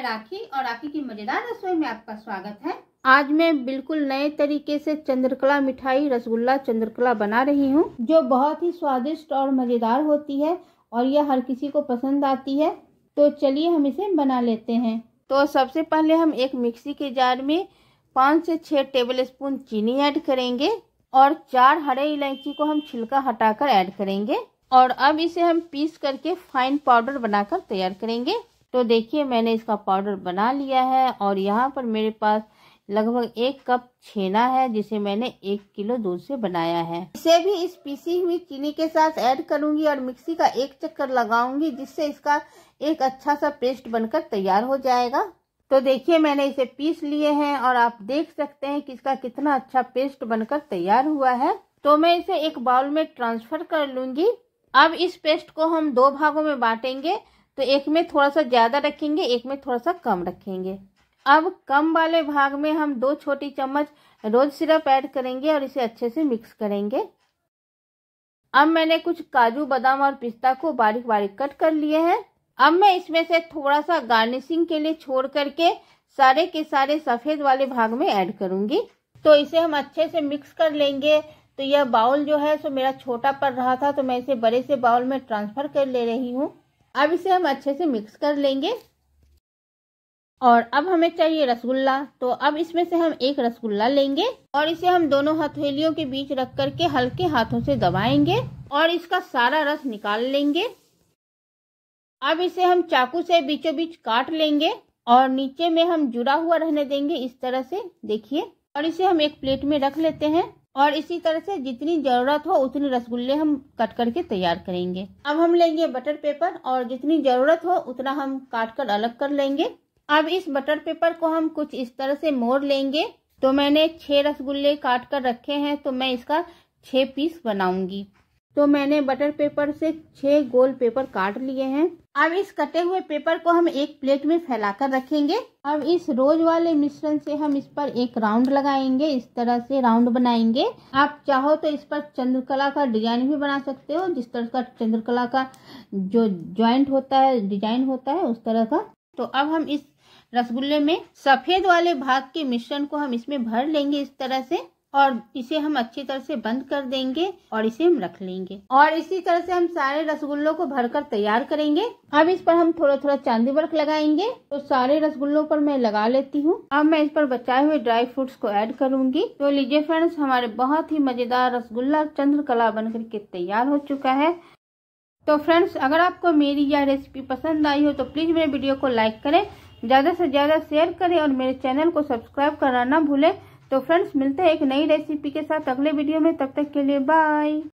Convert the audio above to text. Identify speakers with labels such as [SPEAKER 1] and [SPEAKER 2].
[SPEAKER 1] मैं राखी और राखी की मज़ेदार रसोई में आपका स्वागत है। आज मैं बिल्कुल नए तरीके से चंद्रकला मिठाई, रसगुल्ला चंद्रकला बना रही हूँ, जो बहुत ही स्वादिष्ट और मज़ेदार होती है और यह हर किसी को पसंद आती है। तो चलिए हम इसे बना लेते हैं। तो सबसे पहले हम एक मिक्सी के जार में पाँच से छः टेबल स्पून चीनी ऐड करेंगे और चार हरे इलायची को हम छिलका हटाकर ऐड करेंगे और अब इसे हम पीस करके फाइन पाउडर बनाकर तैयार करेंगे। तो देखिए, मैंने इसका पाउडर बना लिया है और यहाँ पर मेरे पास लगभग एक कप छेना है, जिसे मैंने एक किलो दूध से बनाया है। इसे भी इस पीसी हुई चीनी के साथ ऐड करूँगी और मिक्सी का एक चक्कर लगाऊँगी, जिससे इसका एक अच्छा सा पेस्ट बनकर तैयार हो जाएगा। तो देखिए, मैंने इसे पीस लिए हैं और आप देख सकते हैं कि इसका कितना अच्छा पेस्ट बनकर तैयार हुआ है। तो मैं इसे एक बाउल में ट्रांसफ़र कर लूँगी। अब इस पेस्ट को हम दो भागों में बांटेंगे। तो एक में थोड़ा सा ज़्यादा रखेंगे, एक में थोड़ा सा कम रखेंगे। अब कम वाले भाग में हम दो छोटी चम्मच रोज सिरप ऐड करेंगे और इसे अच्छे से मिक्स करेंगे। अब मैंने कुछ काजू, बादाम और पिस्ता को बारीक बारीक कट कर लिए हैं। अब मैं इसमें से थोड़ा सा गार्निशिंग के लिए छोड़ करके सारे के सारे सफ़ेद वाले भाग में ऐड करूँगी। तो इसे हम अच्छे से मिक्स कर लेंगे। तो यह बाउल जो है, सो मेरा छोटा पड़ रहा था तो मैं इसे बड़े से बाउल में ट्रांसफ़र कर ले रही हूँ। अब इसे हम अच्छे से मिक्स कर लेंगे। और अब हमें चाहिए रसगुल्ला। तो अब इसमें से हम एक रसगुल्ला लेंगे और इसे हम दोनों हथेलियों के बीच रख करके हल्के हाथों से दबाएँगे और इसका सारा रस निकाल लेंगे। अब इसे हम चाकू से बीचों बीच काट लेंगे और नीचे में हम जुड़ा हुआ रहने देंगे इस तरह से। देखिए, और इसे हम एक प्लेट में रख लेते हैं। और इसी तरह से जितनी ज़रूरत हो, उतने रसगुल्ले हम कट करके तैयार करेंगे। अब हम लेंगे बटर पेपर और जितनी ज़रूरत हो, उतना हम काट कर अलग कर लेंगे। अब इस बटर पेपर को हम कुछ इस तरह से मोड़ लेंगे। तो मैंने छह रसगुल्ले काट कर रखे हैं तो मैं इसका छह पीस बनाऊँगी। तो मैंने बटर पेपर से छह गोल पेपर काट लिए हैं। अब इस कटे हुए पेपर को हम एक प्लेट में फैलाकर रखेंगे। अब इस रोज वाले मिश्रण से हम इस पर एक राउंड लगाएँगे, इस तरह से राउंड बनाएँगे। आप चाहो तो इस पर चंद्रकला का डिज़ाइन भी बना सकते हो, जिस तरह का चंद्रकला का जो ज्वाइंट होता है डिज़ाइन होता है, उस तरह का। तो अब हम इस रसगुल्ले में सफ़ेद वाले भाग के मिश्रण को हम इसमें भर लेंगे इस तरह से। और इसे हम अच्छी तरह से बंद कर देंगे और इसे हम रख लेंगे। और इसी तरह से हम सारे रसगुल्लों को भरकर तैयार करेंगे। अब इस पर हम थोड़ा थोड़ा चांदी वर्क लगाएँगे। तो सारे रसगुल्लों पर मैं लगा लेती हूँ। अब मैं इस पर बचाए हुए ड्राई फ्रूट्स को ऐड करूँगी। तो लीजिए फ्रेंड्स, हमारे बहुत ही मज़ेदार रसगुल्ला चंद्रकला बनकर के तैयार हो चुका है। तो फ्रेंड्स, अगर आपको मेरी यह रेसिपी पसंद आई हो तो प्लीज़ मेरे वीडियो को लाइक करें, ज़्यादा से ज़्यादा शेयर करें और मेरे चैनल को सब्सक्राइब करना ना भूलें। तो फ्रेंड्स, मिलते हैं एक नई रेसिपी के साथ अगले वीडियो में। तब तक के लिए बाय